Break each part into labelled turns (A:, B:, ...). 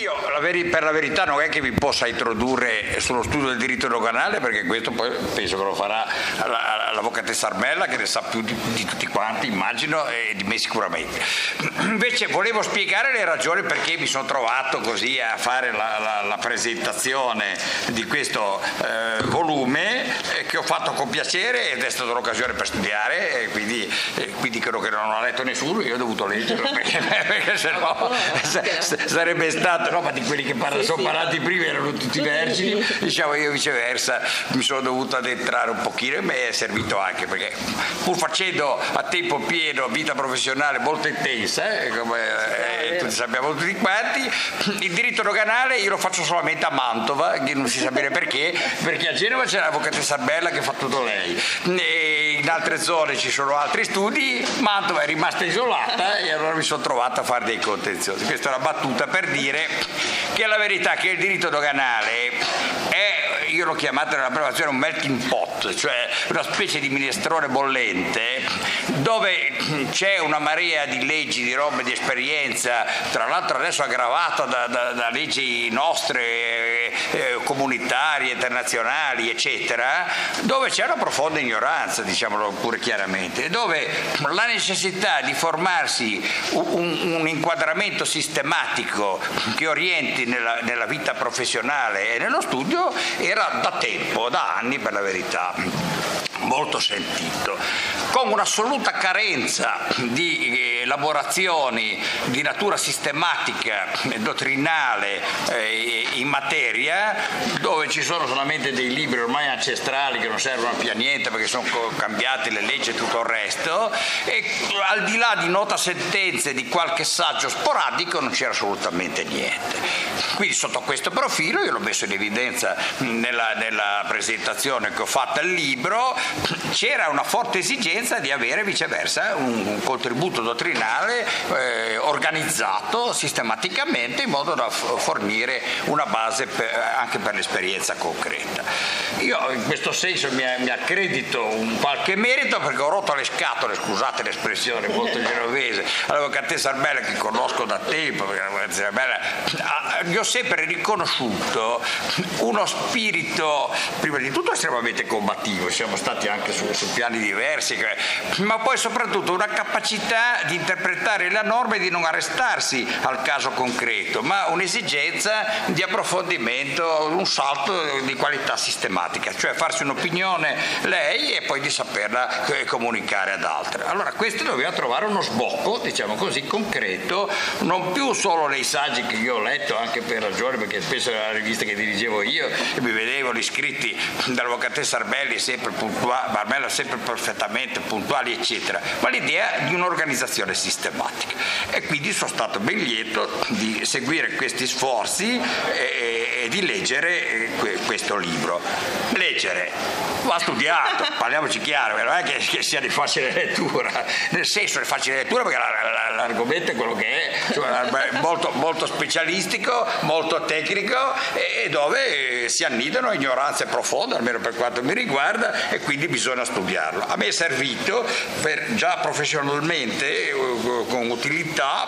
A: io per la verità non è che vi possa introdurre sullo studio del diritto doganale perché questo poi penso che lo farà la- l'avvocatessa Armella che ne sa più di, di tutti quanti immagino e di me sicuramente. Invece volevo spiegare le ragioni perché mi sono trovato così a fare la, la- la presentazione di questo eh, volume eh, che ho fatto con piacere ed è stata un'occasione per studiare e quindi, e quindi credo che non ha letto nessuno, io ho dovuto leggerlo perché, perché sennò sa- sarebbe stato, no, ma di quelli che parla- sono parlati prima erano tutti vergini, diciamo io viceversa mi sono dovuto addentrare un pochino e mi è servito anche perché pur facendo a tempo pieno vita professionale molto intensa, eh, come eh, tutti sappiamo tutti quanti, il diritto doganale io lo faccio solamente a Mantova, che non si sa bene perché, perché a Genova c'è l'avvocatessa Bella che fa tutto lei, e in altre zone ci sono altri studi, Mantova è rimasta isolata e allora mi sono trovato a fare dei contenziosi. Questa è una battuta per dire che la verità è che il diritto doganale è, io l'ho chiamato nella preparazione un melting pot, cioè una specie di minestrone bollente dove c'è una marea di leggi, di robe, di esperienza, tra l'altro adesso aggravato da, da- da leggi nostre, eh, eh, comunitarie, internazionali, eccetera, dove c'è una profonda ignoranza, diciamolo pure chiaramente, dove la necessità di formarsi un- un inquadramento sistematico che orienti nella, nella vita professionale e nello studio era da tempo, da anni per la verità molto sentito, con un'assoluta carenza di eh, elaborazioni di natura sistematica e dottrinale eh, in materia, dove ci sono solamente dei libri ormai ancestrali che non servono più a niente perché sono cambiate le leggi e tutto il resto, e al di là di nota sentenze di qualche saggio sporadico non c'era assolutamente niente. Quindi sotto questo profilo, io l'ho messo in evidenza nella, nella presentazione che ho fatto al libro, c'era una forte esigenza di avere viceversa un, un contributo dottrinale eh, organizzato sistematicamente in modo da fornire una base per- anche per l'esperienza concreta. Io in questo senso mi, mi accredito un qualche merito perché ho rotto le scatole, scusate l'espressione molto genovese, all'avvocatessa Arbella che conosco da tempo, Arbella gli ho sempre riconosciuto uno spirito prima di tutto estremamente combattivo, siamo stati anche su, su piani diversi, che- ma poi soprattutto una capacità di interpretare la norma e di non arrestarsi al caso concreto, ma un'esigenza di approfondimento, un salto di qualità sistematica, cioè farsi un'opinione lei e poi di saperla comunicare ad altre. Allora questo doveva trovare uno sbocco, diciamo così, concreto, non più solo nei saggi che io ho letto, anche per ragione, perché spesso era la rivista che dirigevo io e mi vedevo gli scritti dall'avvocatessa Arbelli sempre puntuali, Arbella sempre perfettamente puntuali, eccetera, ma l'idea di un'organizzazione sistematica. E quindi sono stato ben lieto di seguire questi sforzi e, e di leggere eh, que- questo libro. Leggere va studiato, parliamoci chiaro, non è che, che sia di facile lettura, nel senso di facile lettura perché la- la- l'argomento è quello che è, cioè, molto, molto specialistico, molto tecnico e, dove si annidano ignoranze profonde, almeno per quanto mi riguarda, e quindi bisogna studiarlo. A me è servito per- già professionalmente, eh, con utilità,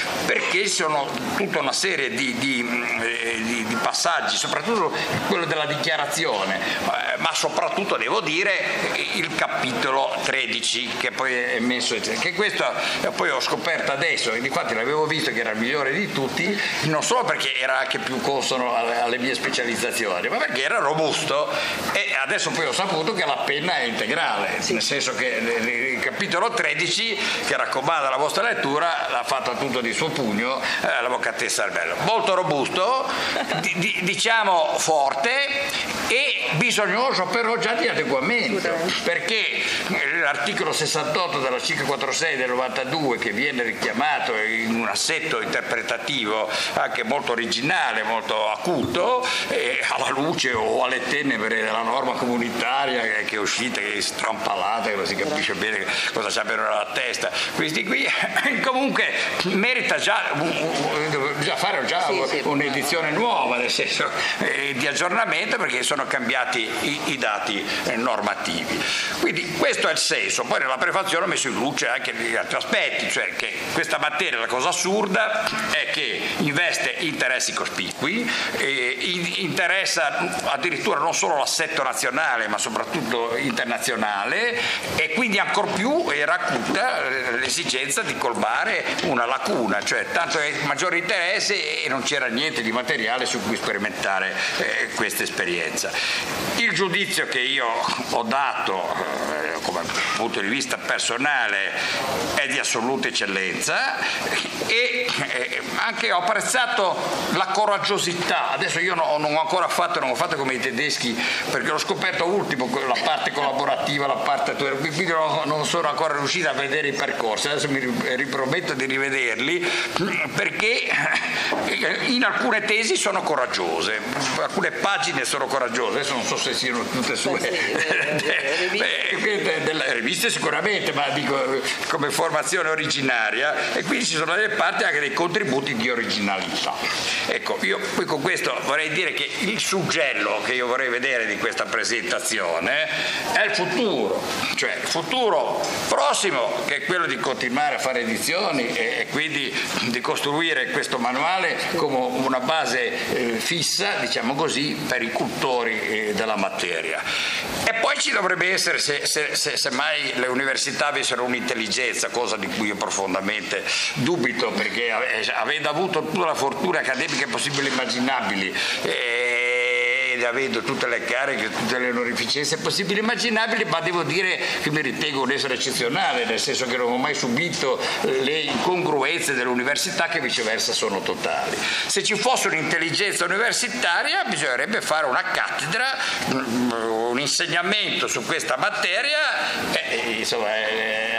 A: perché sono tutta una serie di, di, eh, di- di passaggi, soprattutto quello della dichiarazione, eh, ma soprattutto devo dire il capitolo 13 che poi è messo, che questo eh, poi ho scoperto adesso, infatti l'avevo visto che era il migliore di tutti, non solo perché era anche più consono alle, mie specializzazioni, ma perché era robusto e adesso poi ho saputo che la penna è integrale, nel senso che il capitolo 13 che raccomanda la vostra lettura l'ha fatta tutto di suo pugno eh, l'avvocatessa Arbello. Molto robusto, di- diciamo forte e bisognoso però già di adeguamento, perché l'articolo 68 della 546 del 92 che viene richiamato in un assetto interpretativo anche molto originale, molto acuto, eh, alla luce o alle tenebre della norma comunitaria che è uscita, che è strampalata, che non si capisce bene cosa c'abbiano nella testa. Questi qui comunque merita già, bisogna fare già
B: Sì, sì,
A: un'edizione nuova, nel senso eh, di aggiornamento perché sono cambiate cambiati i, i dati eh, normativi. Quindi questo è il senso, poi nella prefazione ho messo in luce anche gli altri aspetti, cioè che questa materia, la cosa assurda è che investe interessi cospicui, eh, interessa addirittura non solo l'assetto nazionale ma soprattutto internazionale e quindi ancor più era acuta l'esigenza di colmare una lacuna, cioè tanto è maggiore interesse e non c'era niente di materiale su cui sperimentare eh, questa esperienza. Il giudizio che io ho dato eh, come punto di vista personale è di assoluta eccellenza e eh, anche ho apprezzato la coraggiosità, adesso io non, ho ancora fatto, non ho fatto come i tedeschi perché l'ho scoperto ultimo, la parte collaborativa, la parte quindi non sono ancora riuscito a vedere i percorsi, adesso mi riprometto di rivederli perché in alcune tesi sono coraggiose, alcune pagine sono coraggiose, adesso non so se siano tutte sue, delle riviste sicuramente, ma dico come formazione originaria e quindi ci sono delle parti anche dei contributi di originalità. Ecco, io qui con questo vorrei dire che il suggello che io vorrei vedere di questa presentazione è il futuro, cioè il futuro prossimo che è quello di continuare a fare edizioni e, quindi di costruire questo manuale come una base eh, fissa, diciamo così, per i cultori eh, della materia. E poi ci dovrebbe essere, se, se, se, se mai le università avessero un'intelligenza, cosa di cui io profondamente dubito, perché avendo avuto tutta la fortuna accademica possibile e immaginabili, eh, ed avendo tutte le cariche, tutte le onorificenze possibili e immaginabili, ma devo dire che mi ritengo un essere eccezionale, nel senso che non ho mai subito le incongruenze dell'università che viceversa sono totali. Se ci fosse un'intelligenza universitaria bisognerebbe fare una cattedra, un insegnamento su questa materia, e, insomma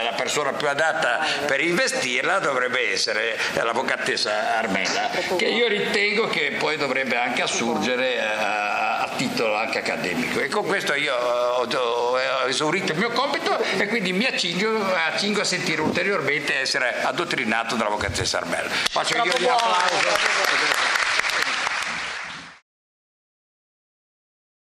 A: la persona più adatta per investirla dovrebbe essere l'avvocatessa Armella, che io ritengo che poi dovrebbe anche assurgere a titolo anche accademico. E con questo io ho, ho esaurito il mio compito e quindi mi accingo, accingo a sentire ulteriormente essere addottrinato dall'avvocatessa Sarmel. Faccio io gli applausi.